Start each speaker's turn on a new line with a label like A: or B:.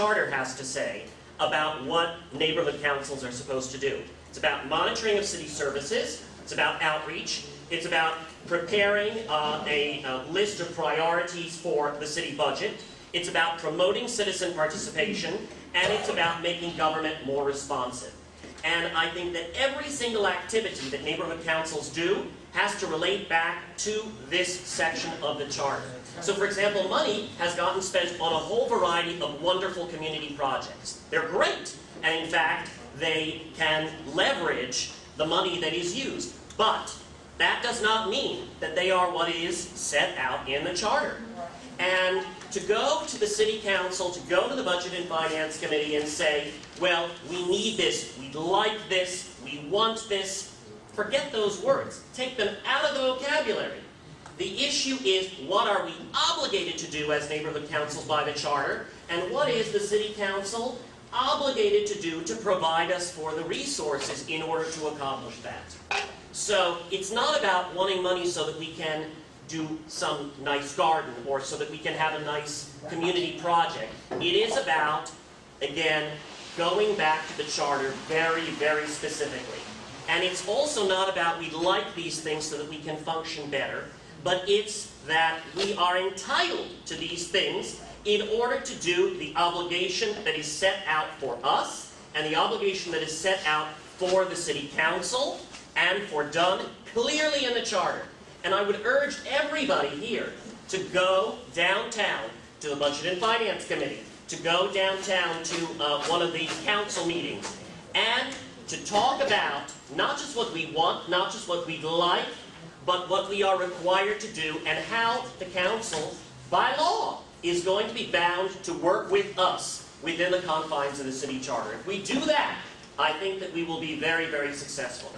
A: charter has to say about what neighborhood councils are supposed to do. It's about monitoring of city services, it's about outreach, it's about preparing uh, a, uh list of priorities for the city budget, it's about promoting citizen participation, and it's about making government more responsive. And I think that every single activity that neighborhood councils do has to relate back to this section of the charter. So for example, money has gotten spent on a whole variety of wonderful community projects. They're great, and in fact, they can leverage the money that is used. But that does not mean that they are what is set out in the charter. And to go to the city council, to go to the budget and finance committee and say, well, we need this, we'd like this, we want this, forget those words. Take them out of the vocabulary. The issue is what are we obligated to do as neighborhood councils by the charter, and what is the city council obligated to do to provide us for the resources in order to accomplish that. So it's not about wanting money so that we can do some nice garden or so that we can have a nice community project. It is about, again, going back to the charter very, very specifically. And it's also not about we like these things so that we can function better, but it's that we are entitled to these things in order to do the obligation that is set out for us and the obligation that is set out for the city council and for DONE clearly in the charter. And I would urge everybody here to go downtown to the Budget and Finance Committee, to go downtown to uh, one of these council meetings, and to talk about not just what we want, not just what we'd like, but what we are required to do and how the council, by law, is going to be bound to work with us within the confines of the city charter. If we do that, I think that we will be very, very successful.